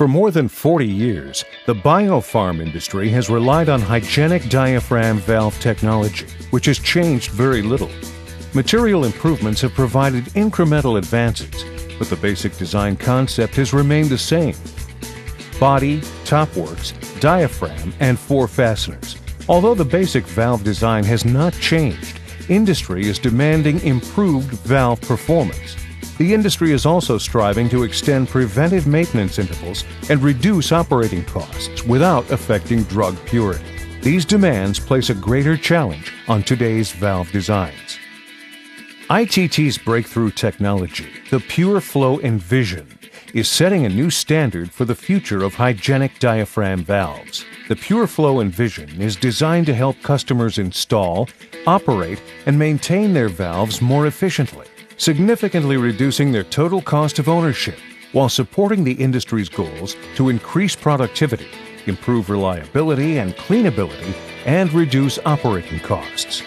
For more than 40 years, the biopharm industry has relied on hygienic diaphragm valve technology, which has changed very little. Material improvements have provided incremental advances, but the basic design concept has remained the same. Body, topworks, diaphragm, and four fasteners. Although the basic valve design has not changed, industry is demanding improved valve performance. The industry is also striving to extend preventive maintenance intervals and reduce operating costs without affecting drug purity. These demands place a greater challenge on today's valve designs. ITT's breakthrough technology, the Pure-Flo EnviZion, is setting a new standard for the future of hygienic diaphragm valves. The Pure Pure-Flo EnviZion is designed to help customers install, operate, and maintain their valves more efficiently significantly reducing their total cost of ownership while supporting the industry's goals to increase productivity, improve reliability and cleanability, and reduce operating costs.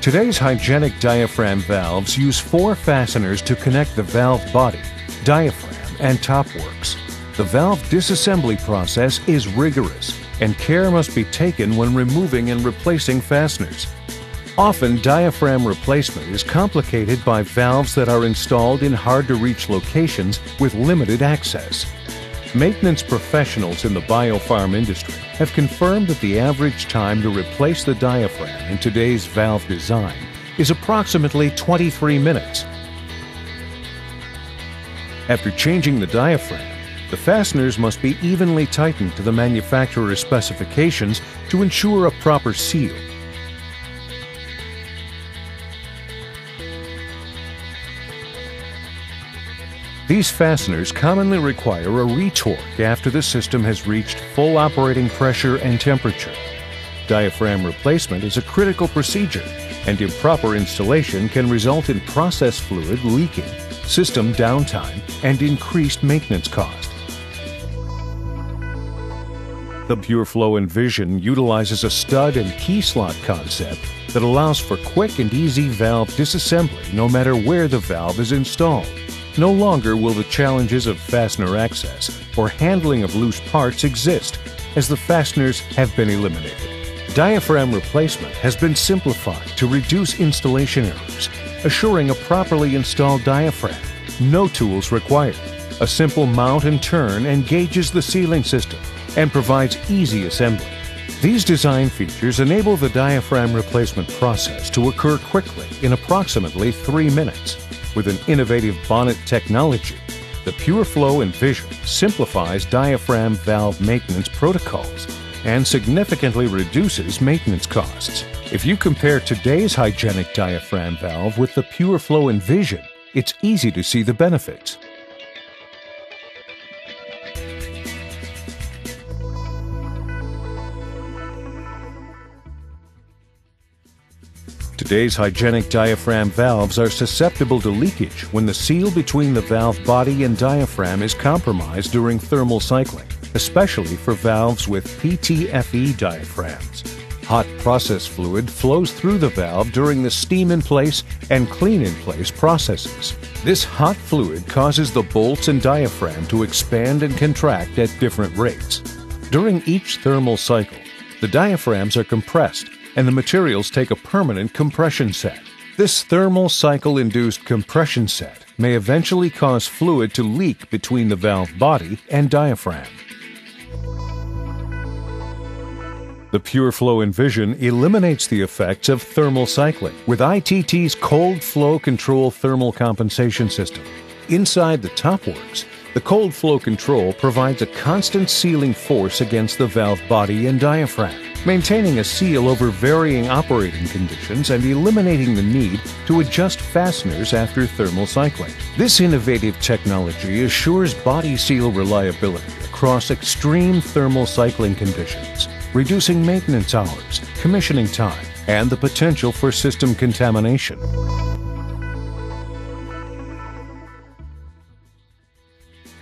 Today's hygienic diaphragm valves use four fasteners to connect the valve body, diaphragm, and topworks. The valve disassembly process is rigorous and care must be taken when removing and replacing fasteners. Often, diaphragm replacement is complicated by valves that are installed in hard to reach locations with limited access. Maintenance professionals in the biopharm industry have confirmed that the average time to replace the diaphragm in today's valve design is approximately 23 minutes. After changing the diaphragm, the fasteners must be evenly tightened to the manufacturer's specifications to ensure a proper seal. These fasteners commonly require a retorque after the system has reached full operating pressure and temperature. Diaphragm replacement is a critical procedure, and improper installation can result in process fluid leaking, system downtime, and increased maintenance cost. The Pure-Flo EnviZion utilizes a stud and key slot concept that allows for quick and easy valve disassembly no matter where the valve is installed. No longer will the challenges of fastener access or handling of loose parts exist, as the fasteners have been eliminated. Diaphragm replacement has been simplified to reduce installation errors, assuring a properly installed diaphragm. No tools required. A simple mount and turn engages the sealing system and provides easy assembly. These design features enable the diaphragm replacement process to occur quickly in approximately three minutes. With an innovative bonnet technology, the Pure-Flo EnviZion simplifies diaphragm valve maintenance protocols and significantly reduces maintenance costs. If you compare today's hygienic diaphragm valve with the Pure-Flo EnviZion, it's easy to see the benefits. Today's hygienic diaphragm valves are susceptible to leakage when the seal between the valve body and diaphragm is compromised during thermal cycling, especially for valves with PTFE diaphragms. Hot process fluid flows through the valve during the steam in place and clean in place processes. This hot fluid causes the bolts and diaphragm to expand and contract at different rates. During each thermal cycle, the diaphragms are compressed and the materials take a permanent compression set. This thermal cycle induced compression set may eventually cause fluid to leak between the valve body and diaphragm. The Pure-Flo EnviZion eliminates the effects of thermal cycling with ITT's Cold Flow Control Thermal Compensation System. Inside the topworks, the cold flow control provides a constant sealing force against the valve body and diaphragm maintaining a seal over varying operating conditions and eliminating the need to adjust fasteners after thermal cycling. This innovative technology assures body seal reliability across extreme thermal cycling conditions, reducing maintenance hours, commissioning time, and the potential for system contamination.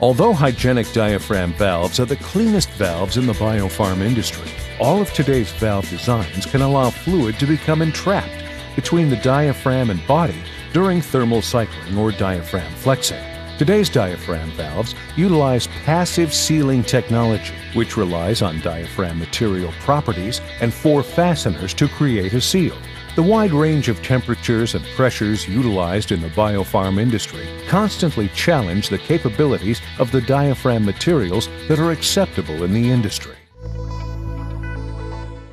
Although hygienic diaphragm valves are the cleanest valves in the biopharm industry, all of today's valve designs can allow fluid to become entrapped between the diaphragm and body during thermal cycling or diaphragm flexing. Today's diaphragm valves utilize passive sealing technology, which relies on diaphragm material properties and four fasteners to create a seal. The wide range of temperatures and pressures utilized in the biopharm industry constantly challenge the capabilities of the diaphragm materials that are acceptable in the industry.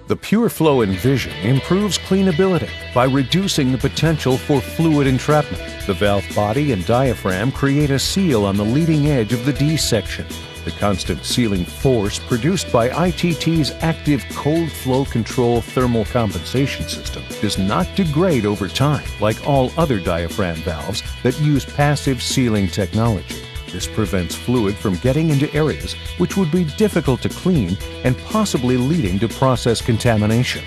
The Pure-Flo EnviZion improves cleanability by reducing the potential for fluid entrapment. The valve body and diaphragm create a seal on the leading edge of the D section. The constant sealing force produced by ITT's active cold flow control thermal compensation system does not degrade over time like all other diaphragm valves that use passive sealing technology. This prevents fluid from getting into areas which would be difficult to clean and possibly leading to process contamination.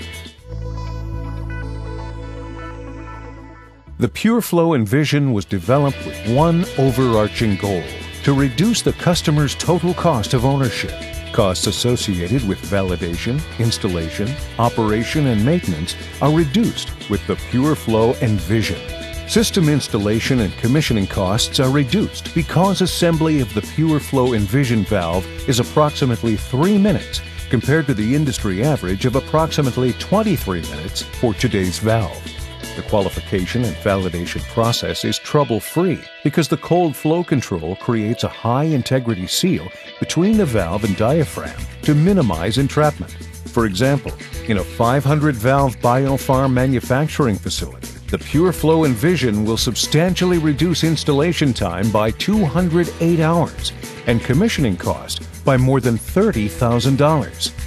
The Pure-Flo EnviZion was developed with one overarching goal to reduce the customer's total cost of ownership. Costs associated with validation, installation, operation, and maintenance are reduced with the Pure-Flo EnviZion. System installation and commissioning costs are reduced because assembly of the Pure-Flo EnviZion valve is approximately 3 minutes compared to the industry average of approximately 23 minutes for today's valve. The qualification and validation process is trouble-free because the cold flow control creates a high integrity seal between the valve and diaphragm to minimize entrapment. For example, in a 500 valve biopharm manufacturing facility, the Pure-Flo EnviZion will substantially reduce installation time by 208 hours and commissioning cost by more than $30,000.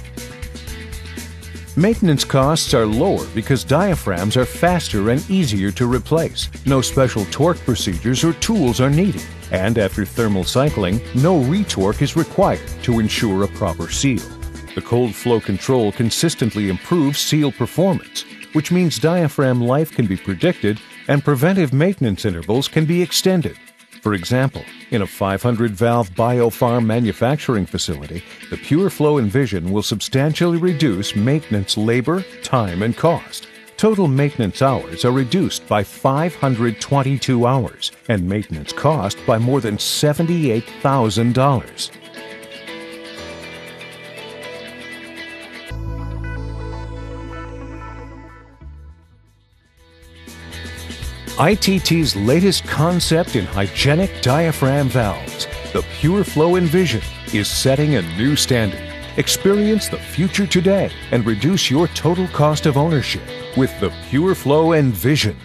Maintenance costs are lower because diaphragms are faster and easier to replace. No special torque procedures or tools are needed. And after thermal cycling, no retorque is required to ensure a proper seal. The cold flow control consistently improves seal performance which means diaphragm life can be predicted and preventive maintenance intervals can be extended. For example, in a 500 valve biopharm manufacturing facility, the Pure-Flo EnviZion will substantially reduce maintenance labor, time, and cost. Total maintenance hours are reduced by 522 hours and maintenance cost by more than $78,000. ITT's latest concept in hygienic diaphragm valves, the Pure Pure-Flo EnviZion, is setting a new standard. Experience the future today and reduce your total cost of ownership with the Pure Pure-Flo EnviZion.